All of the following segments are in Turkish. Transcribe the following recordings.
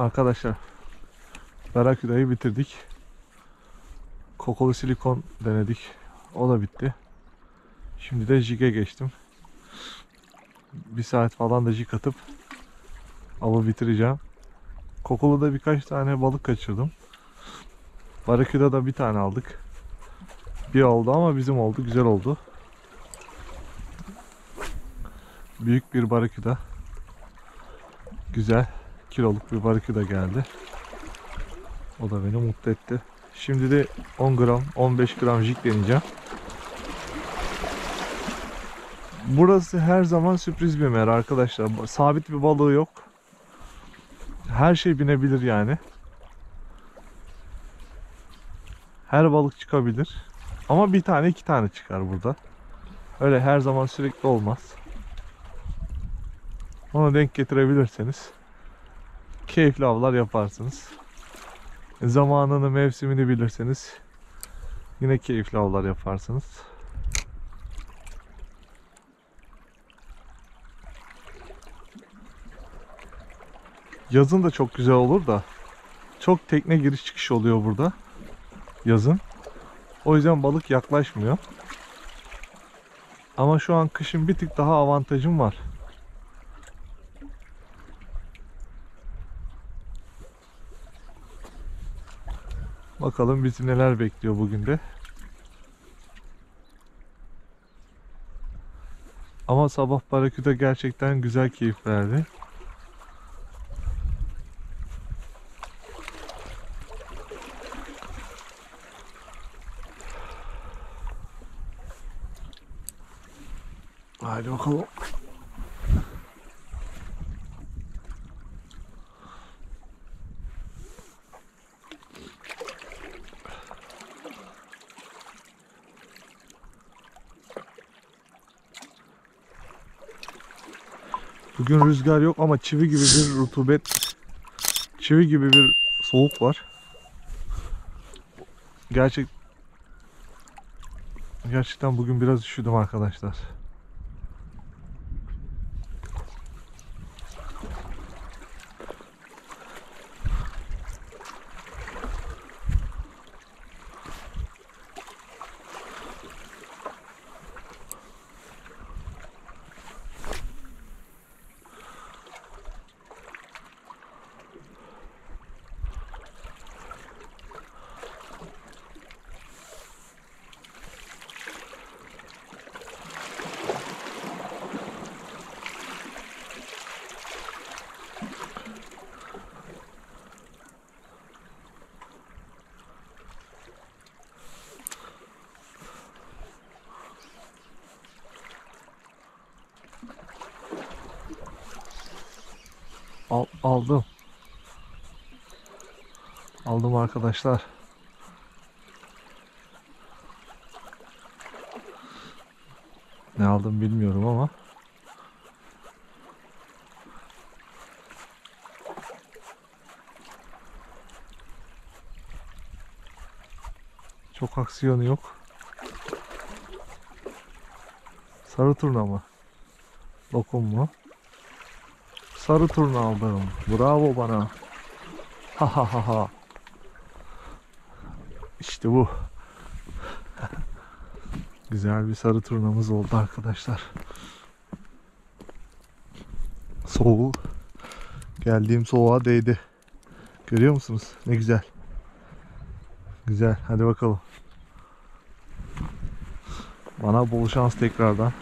Arkadaşlar Barakuda'yı bitirdik. Kokolu silikon denedik. O da bitti. Şimdi de jig'e geçtim. Bir saat falan da jig atıp avı bitireceğim. Kokolu'da birkaç tane balık kaçırdım. Barakuda'da bir tane aldık. Bir oldu ama bizim oldu. Güzel oldu. Büyük bir baraküda. Güzel. Kiloluk bir baraküda geldi. O da beni mutlu etti. Şimdi de 10 gram, 15 gram jig deneyeceğim. Burası her zaman sürpriz bir mera arkadaşlar. Sabit bir balığı yok. Her şey binebilir yani. Her balık çıkabilir. Ama bir tane iki tane çıkar burada. Öyle her zaman sürekli olmaz. Ona denk getirebilirseniz keyifli avlar yaparsınız. Zamanını, mevsimini bilirseniz yine keyifli avlar yaparsınız. Yazın da çok güzel olur da çok tekne giriş çıkış oluyor burada yazın. O yüzden balık yaklaşmıyor. Ama şu an kışın bir tık daha avantajım var. Bakalım bizi neler bekliyor bugün de. Ama sabah baraküde gerçekten güzel keyif verdi. Haydi bakalım. Bugün rüzgar yok ama çivi gibi bir rutubet, çivi gibi bir soğuk var. Gerçek Gerçekten bugün biraz üşüdüm arkadaşlar. Aldım. Aldım arkadaşlar. Ne aldım bilmiyorum ama. Çok aksiyonu yok. Sarı turna mı? Lokum mu? Sarı turna aldım. Bravo bana. Ha ha ha ha. İşte bu. Güzel bir sarı turnamız oldu arkadaşlar. Soğuğu geldiğim soğuğa değdi. Görüyor musunuz? Ne güzel. Güzel. Hadi bakalım. Bana bol şans tekrardan.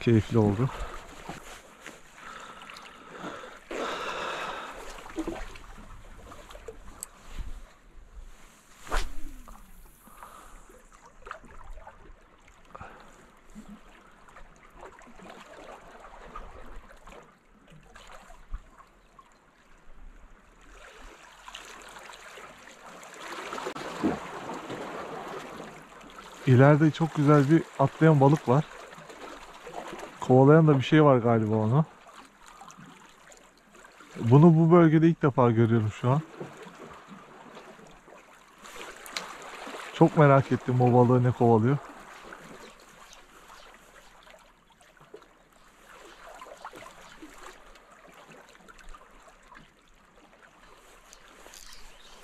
Keyifli oldu. İleride çok güzel bir atlayan balık var. Kovalayan da bir şey var galiba onu. Bunu bu bölgede ilk defa görüyorum şu an. Çok merak ettim o balığı ne kovalıyor.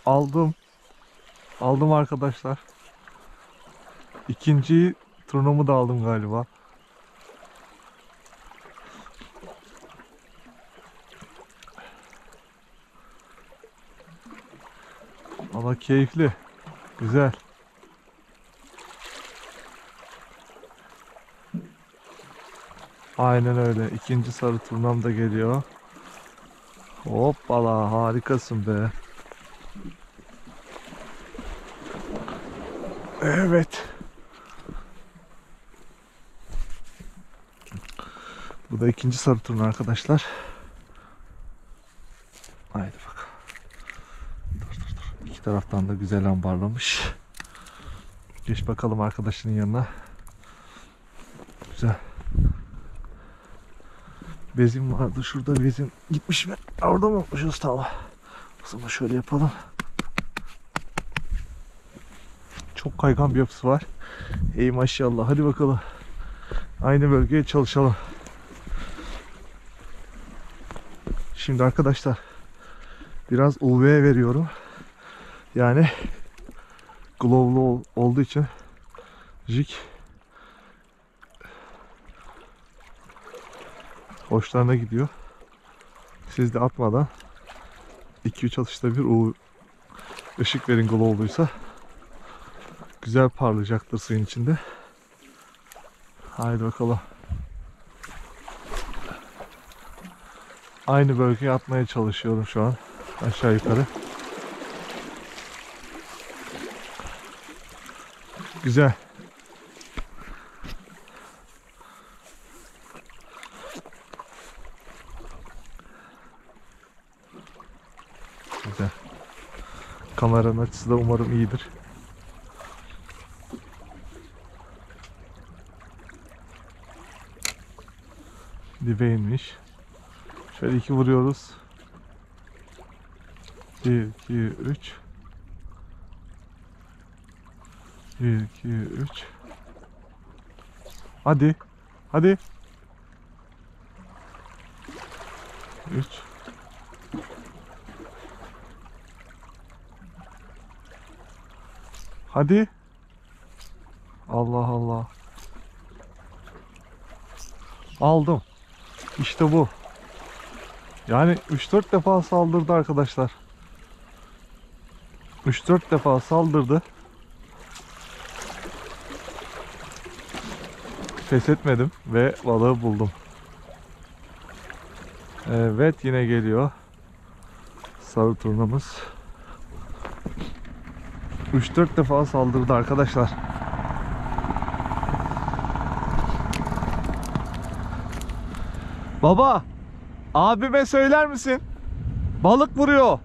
Aldım. Aldım arkadaşlar. İkinci turnumu da aldım galiba. Ama keyifli. Güzel. Aynen öyle. İkinci sarı turnam da geliyor. Hoppala harikasın be. Evet. Bu da ikinci sarı turnu arkadaşlar. Haydi bakalım. Dur dur dur. İki taraftan da güzel ambarlamış. Geç bakalım arkadaşının yanına. Güzel. Bezim vardı. Şurada bezim gitmiş mi? Orada mı unutmuşuz? Tamam. O zaman şöyle yapalım. Çok kaygan bir yapısı var. Ey maşallah. Hadi bakalım. Aynı bölgeye çalışalım. Şimdi arkadaşlar biraz UV veriyorum. Yani glowlu ol- olduğu için jig hoşlarına gidiyor. Siz de atmadan 2-3 atışta bir ışık verin glowluysa güzel parlayacaktır suyun içinde. Haydi bakalım. Aynı bölgeye atmaya çalışıyorum şu an. Aşağı yukarı. Güzel. Güzel. Kameranın açısı da umarım iyidir. Dibe inmiş. Şöyle iki vuruyoruz. 1, 2, 3. 1, 2, 3. Hadi. Hadi. 3. Hadi. Allah Allah. Aldım. İşte bu. Yani 3-4 defa saldırdı arkadaşlar. 3-4 defa saldırdı. Pes etmedim ve balığı buldum. Evet yine geliyor. Sarı turnamız. 3-4 defa saldırdı arkadaşlar. Baba, abime söyler misin? Balık vuruyor.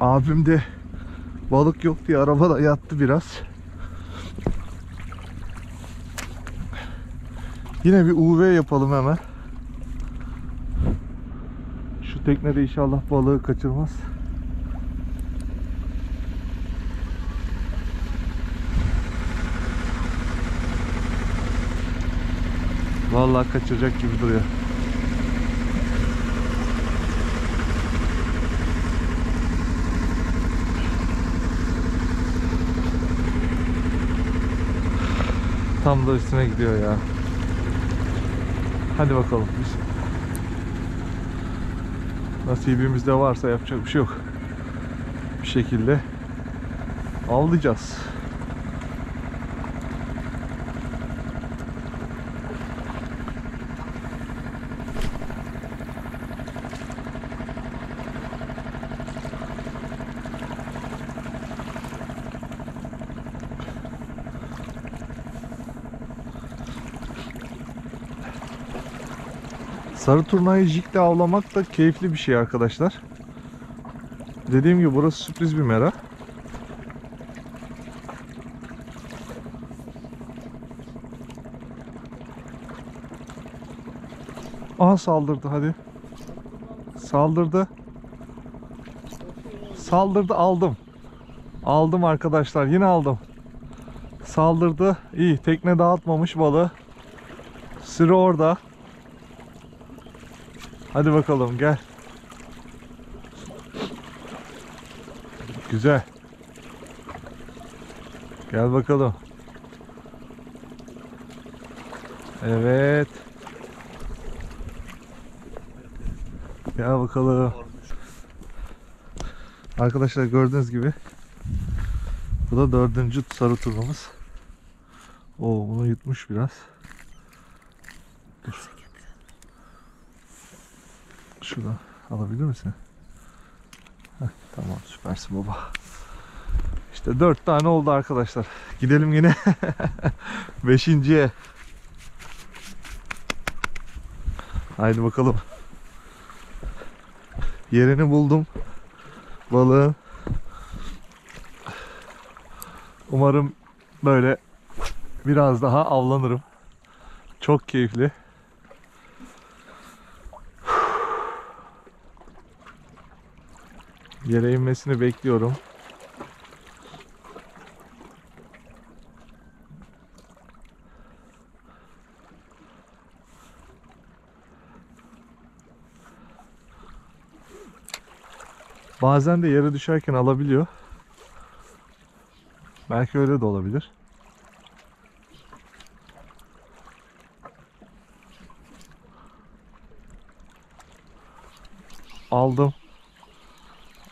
Abim de balık yok diye arabada yattı biraz. Yine bir UV yapalım hemen. Şu teknede inşallah balığı kaçırmaz. Vallahi kaçıracak gibi duruyor. Tam da üstüne gidiyor ya. Hadi bakalım. Biz... Nasibimizde varsa yapacak bir şey yok. Bir şekilde avlayacağız. Sarı turnayı jikle avlamak da keyifli bir şey arkadaşlar. Dediğim gibi burası sürpriz bir mera. Aha saldırdı hadi. Saldırdı. Saldırdı aldım. Aldım arkadaşlar yine aldım. Saldırdı. İyi tekne dağıtmamış balığı. Sürü orada. Hadi bakalım gel. Güzel. Gel bakalım. Evet. Gel bakalım. Arkadaşlar gördüğünüz gibi bu da dördüncü sarı turnumuz. Oo bunu yutmuş biraz. Dur. Şuradan alabilir misin? Heh, tamam süpersin baba. İşte dört tane oldu arkadaşlar. Gidelim yine beşinciye. Haydi bakalım. Yerini buldum. Balığın. Umarım böyle biraz daha avlanırım. Çok keyifli. Yere inmesini bekliyorum. Bazen de yere düşerken alabiliyor. Belki öyle de olabilir. Aldım.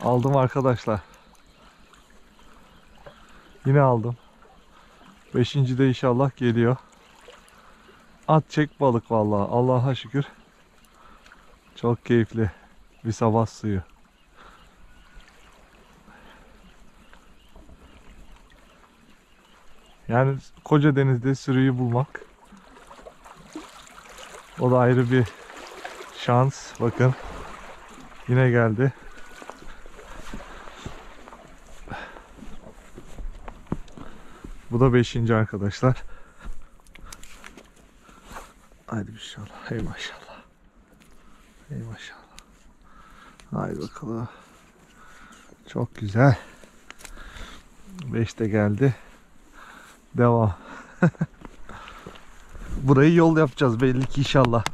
Aldım arkadaşlar. Yine aldım. Beşinci de inşallah geliyor. At çek balık vallahi. Allah'a şükür. Çok keyifli. Bir sabah suyu. Yani koca denizde sürüyü bulmak. O da ayrı bir şans. Bakın. Yine geldi. Bu da beşinci arkadaşlar. Haydi inşallah. Hey maşallah. Hey maşallah. Haydi bakalım. Çok güzel. Beş de geldi. Devam. Burayı yol yapacağız belli ki inşallah.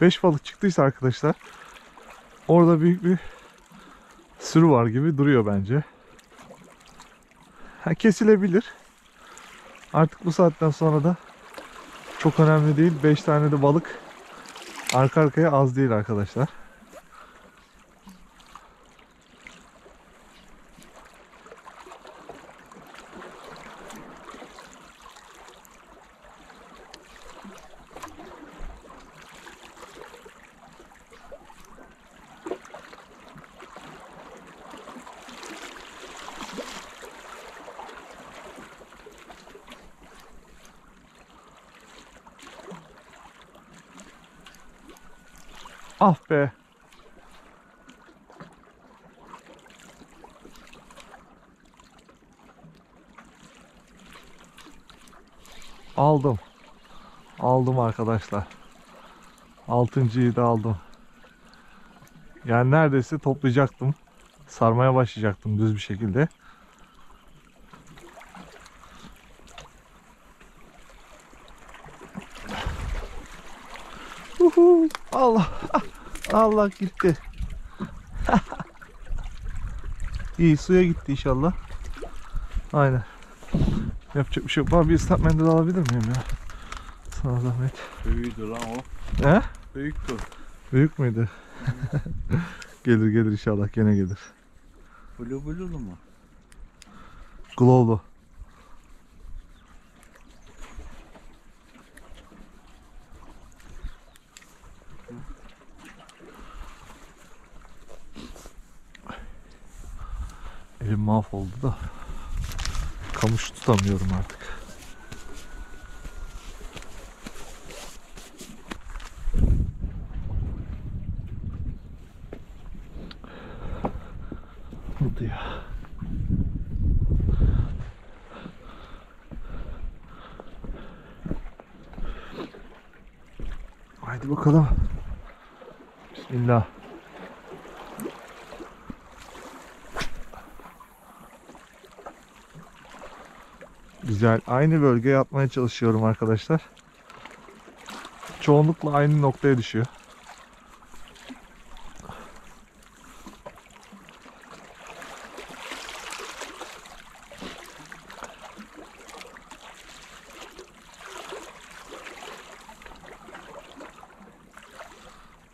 Beş balık çıktıysa arkadaşlar orada büyük bir sürü var gibi duruyor bence. Ha, kesilebilir. Artık bu saatten sonra da çok önemli değil. 5 tane de balık arka arkaya az değil arkadaşlar. Ah be. Aldım. Aldım arkadaşlar. Altıncıyı da aldım. Yani neredeyse toplayacaktım. Sarmaya başlayacaktım düz bir şekilde. Uhu, Allah. Allah gitti. İyi suya gitti inşallah. Aynen. Yapacak bir şey yok. Bana bir ıslak mendil alabilir miyim ya? Sana zahmet. Büyüdü lan o. He? Büyüktü. Büyük müydü? gelir gelir inşallah gene gelir. Bulu bululu mu? Glow'lu. Elim mahvoldu da tutamıyorum artık. Haydi bakalım. Bismillah. Güzel. Aynı bölgeye atmaya çalışıyorum arkadaşlar. Çoğunlukla aynı noktaya düşüyor.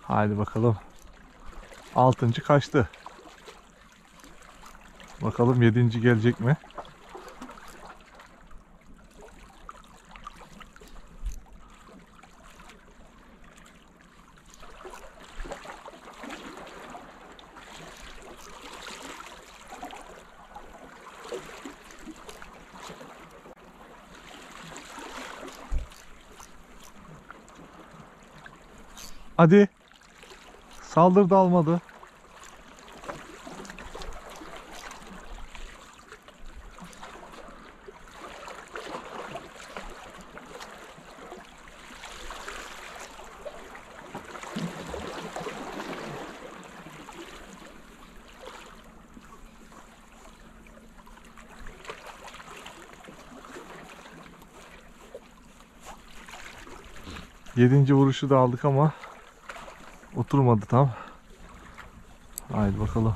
Haydi bakalım. Altıncı kaçtı. Bakalım yedinci gelecek mi? Hadi. Saldır da almadı. Yedinci vuruşu da aldık ama oturmadı tam. Haydi bakalım.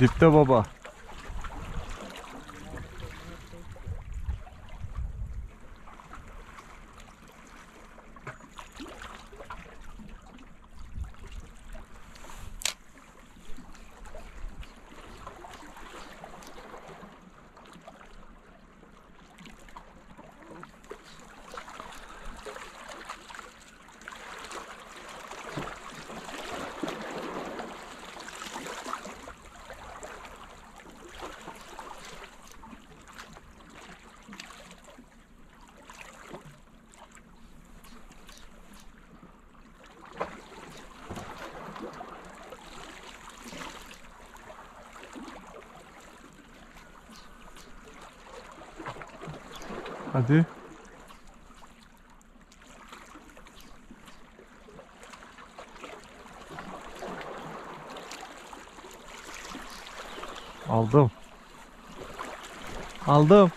Dipte baba. Hadi. Aldım. Aldım.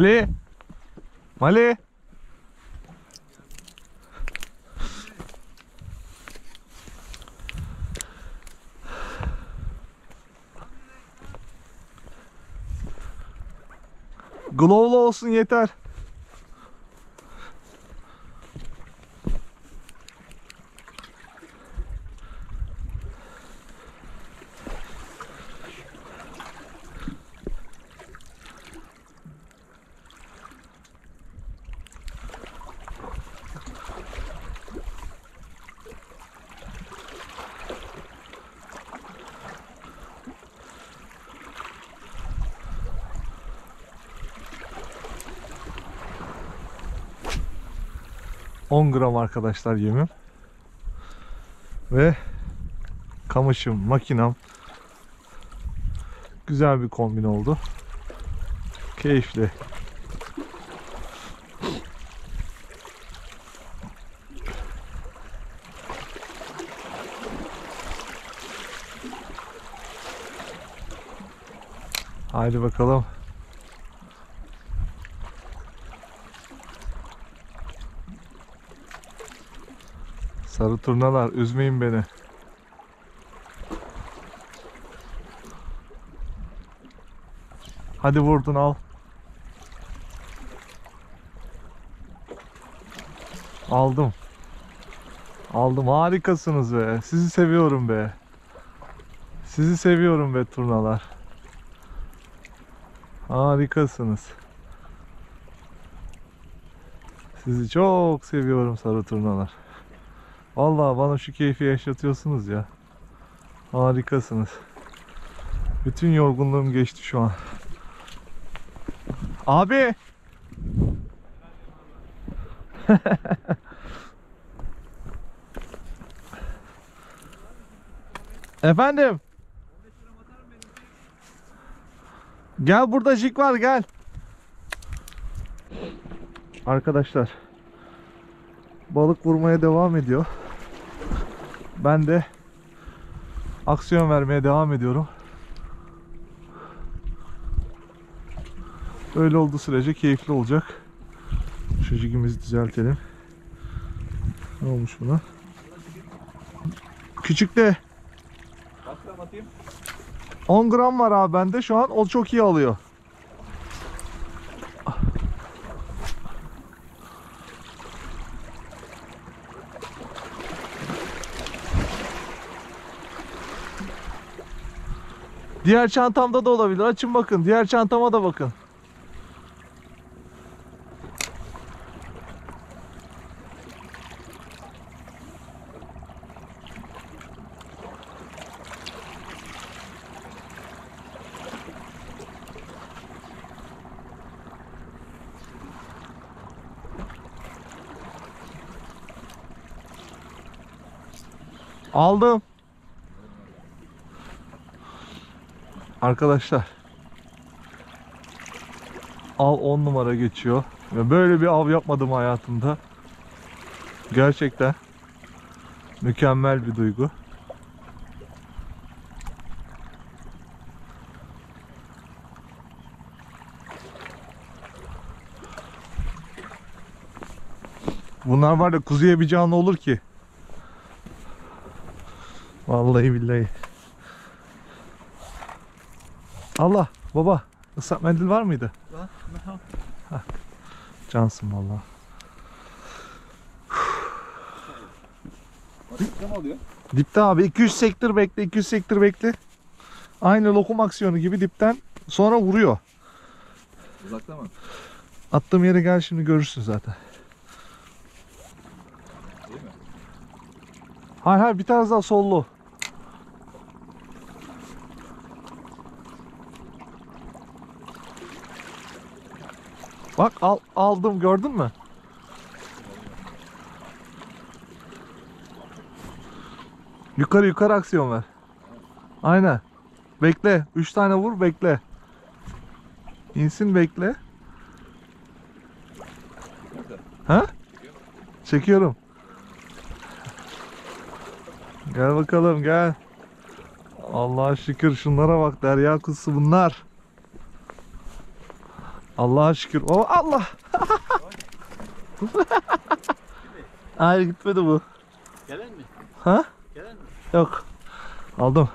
Mali. Mali. Glow'lu olsun yeter. ...10 gram arkadaşlar yemim. Ve... ...kamışım, makinam... ...güzel bir kombin oldu. Keyifli. Haydi bakalım. Sarı turnalar üzmeyin beni. Hadi vurdun al. Aldım. Aldım harikasınız be. Sizi seviyorum be. Sizi seviyorum be turnalar. Harikasınız. Sizi çok seviyorum sarı turnalar. Vallahi bana şu keyfi yaşatıyorsunuz ya. Harikasınız. Bütün yorgunluğum geçti şu an. Abi. Efendim. Gel burada jig var gel. Arkadaşlar balık vurmaya devam ediyor. Ben de aksiyon vermeye devam ediyorum. Öyle olduğu sürece keyifli olacak. Şu jigimizi düzeltelim. Ne olmuş buna? Küçük de Kaç gram atayım? 10 gram var abi bende şu an. O çok iyi alıyor. Diğer çantamda da olabilir. Açın bakın. Diğer çantama da bakın. Aldım. Arkadaşlar. Av 10 numara geçiyor. Ve böyle bir av yapmadım hayatımda. Gerçekten mükemmel bir duygu. Bunlar var ya kuzuya bir canlı olur ki. Vallahi billahi. Allah baba ıslak mendil var mıydı? Cansın vallahi. Atışta mı alıyor? Dipte abi 200 sektir bekle 200 sektir bekle. Aynı lokum aksiyonu gibi dipten sonra vuruyor. Uzakta mı? Attığım yere gel şimdi görürsün zaten. Hayır hayır bir tane daha sollu. Bak al, aldım gördün mü? Yukarı yukarı aksiyon ver. Aynen. Bekle. 3 tane vur bekle. İnsin bekle. Ha? Çekiyorum. Gel bakalım gel. Allah'a şükür şunlara bak derya kuzusu bunlar. Allah'a şükür. O Allah. Hayır gitmedi bu. Gelen mi? Ha? Gelen mi? Yok. Aldım.